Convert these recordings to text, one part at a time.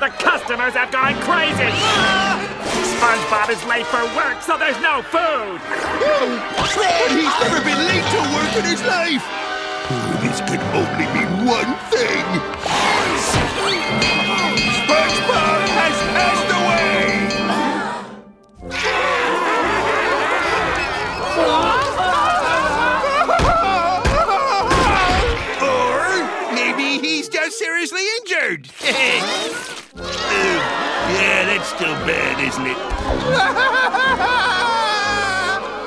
The customers have gone crazy! SpongeBob is late for work, so there's no food! But he's never been late to work in his life! This could only mean one thing! SpongeBob has passed away! Or maybe he's just seriously injured. Uh, yeah, that's still bad, isn't it?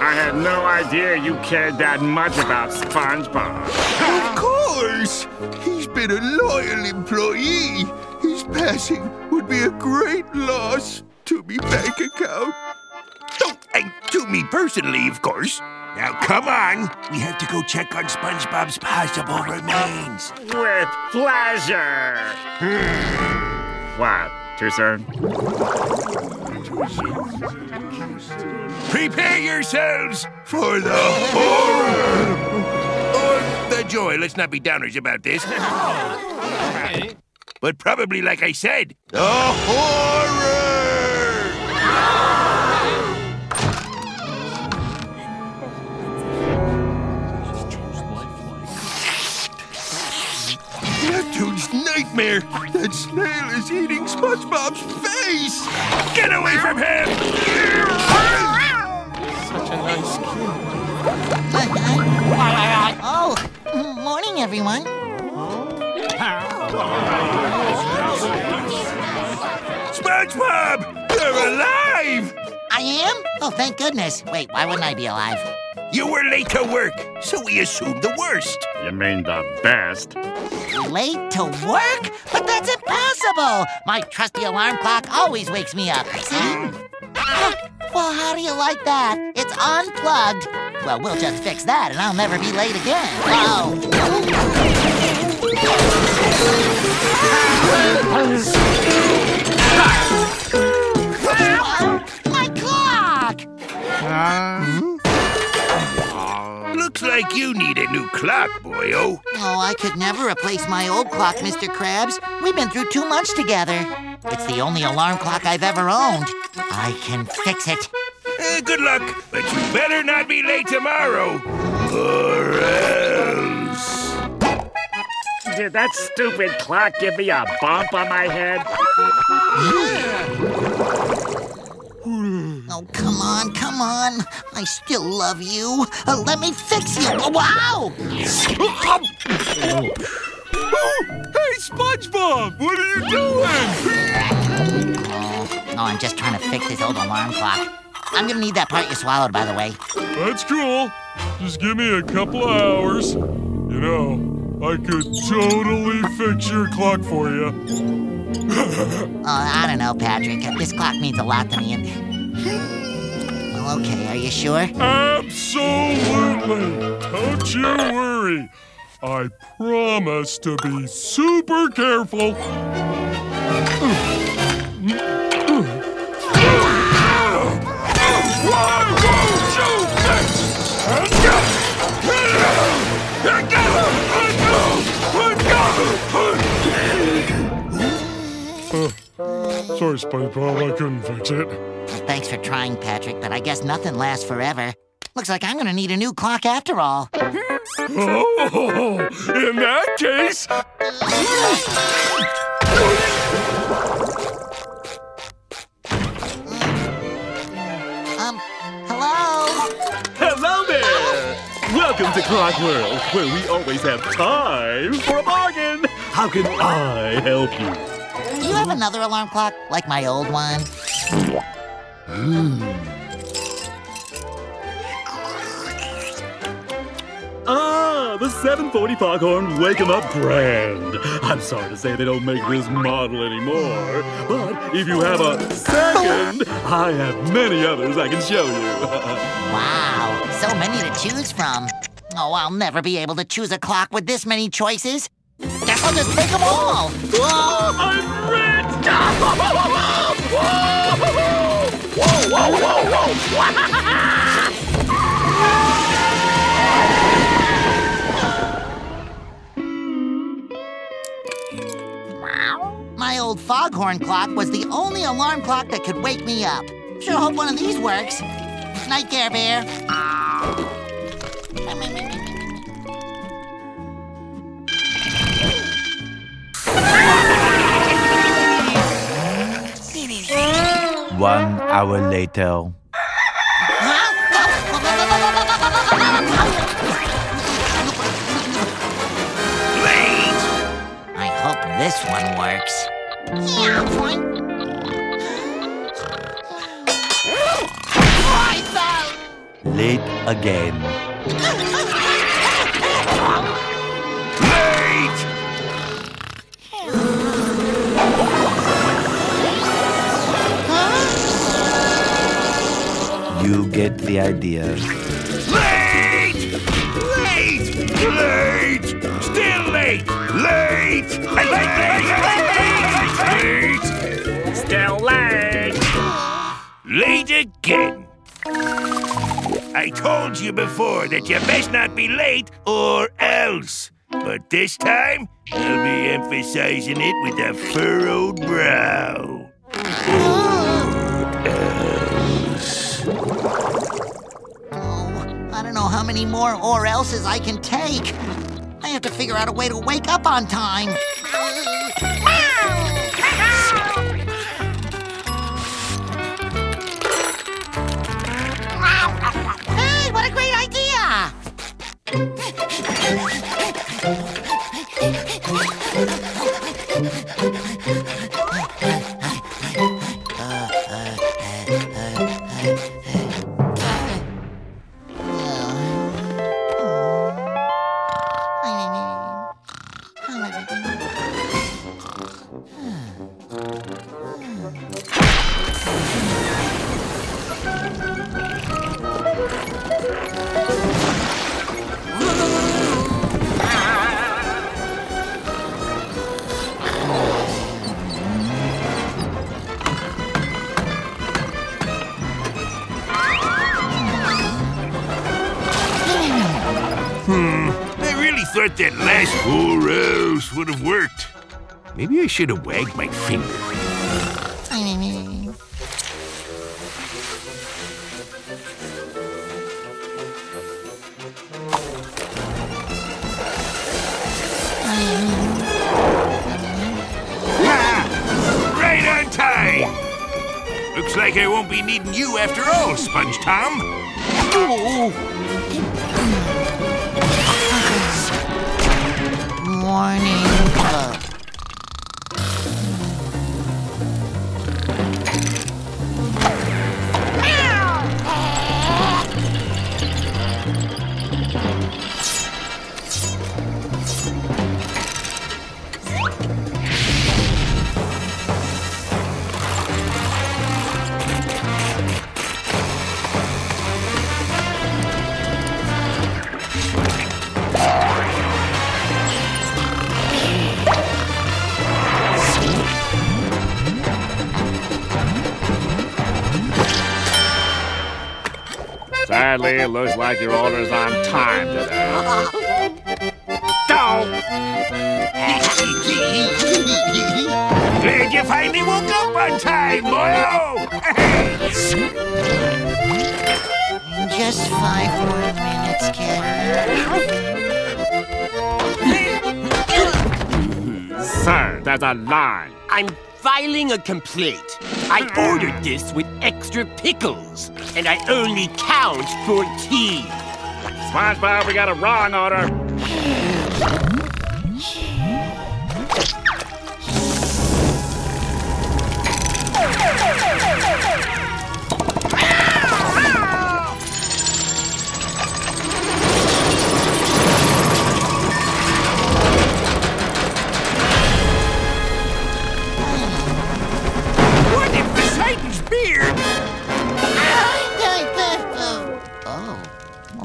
I had no idea you cared that much about SpongeBob. Of course! He's been a loyal employee. His passing would be a great loss to me bank account. Oh, and to me personally, of course. Now, come on. We have to go check on SpongeBob's possible remains. With pleasure! what? Too soon? Prepare yourselves for the horror! Or the joy. Let's not be downers about this. but probably, like I said, the horror! Nightmare! That snail is eating SpongeBob's face! Get away from him! Such a nice kid. oh, morning, everyone. SpongeBob! You're alive! I am? Oh, thank goodness. Wait, why wouldn't I be alive? You were late to work, so we assumed the worst. You mean the best? Late to work? But that's impossible! My trusty alarm clock always wakes me up. See? Ah, well, how do you like that? It's unplugged. Well, we'll just fix that and I'll never be late again. Oh. My clock! Looks like you need a new clock, boyo. Oh, I could never replace my old clock, Mr. Krabs. We've been through too much together. It's the only alarm clock I've ever owned. I can fix it. Eh, good luck, but you better not be late tomorrow, or else. Did that stupid clock give me a bump on my head? Oh, come on, come on. I still love you. Uh, let me fix you. Oh, wow! Hey, SpongeBob! What are you doing? Oh, I'm just trying to fix this old alarm clock. I'm gonna need that part you swallowed, by the way. That's cool. Just give me a couple of hours. You know, I could totally fix your clock for you. Oh, I don't know, Patrick. This clock means a lot to me, and... Well, okay, are you sure? Absolutely. Don't you worry. I promise to be super careful. Uh, sorry, SpongeBob, I couldn't fix it. Thanks for trying, Patrick, but I guess nothing lasts forever. Looks like I'm gonna need a new clock after all. Oh, in that case, Um, hello? Hello there! Welcome to Clock World, where we always have time for a bargain. How can I help you? Do you have another alarm clock, like my old one? Ah, the 740 Foghorn Wake 'em Up brand. I'm sorry to say they don't make this model anymore, but if you have a second, I have many others I can show you. Wow, so many to choose from. Oh, I'll never be able to choose a clock with this many choices. Guess I'll just take them all. Whoa, I'm rich! foghorn clock was the only alarm clock that could wake me up. Sure hope one of these works. Night, Care Bear. One hour later. Late! I hope this one works. Late again. Late! You get the idea. Late! Late! Late! Still late! Late! Late, late, late, late! Still late. Late again! I told you before that you best not be late or else. But this time, I'll be emphasizing it with a furrowed brow. Oh, I don't know how many more or else's I can take. I have to figure out a way to wake up on time. Thought that last or else would have worked. Maybe I should have wagged my finger. Ah, right on time! Looks like I won't be needing you after all, Sponge Tom. Morning. Sadly, it looks like your order's on time today. Don't! Glad you finally woke up on time, boyo! just five more minutes, kid. Sir, there's a lie. I'm filing a complaint. I ordered this with extra pickles, and I only count 14. SpongeBob, we got a wrong order.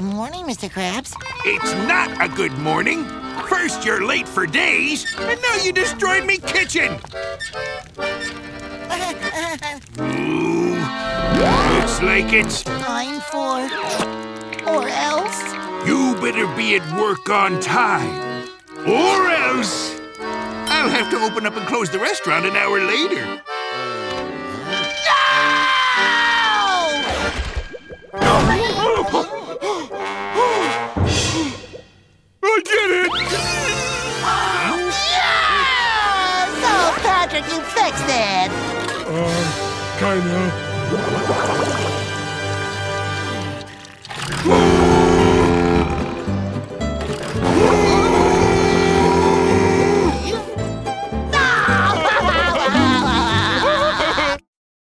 Morning, Mr. Krabs. It's not a good morning. First you're late for days, and now you destroyed me kitchen. Ooh, looks like it's Time for. Or else. you better be at work on time, or else I'll have to open up and close the restaurant an hour later. Did it! Yeah! So, Patrick, you fixed it. Uh, kinda.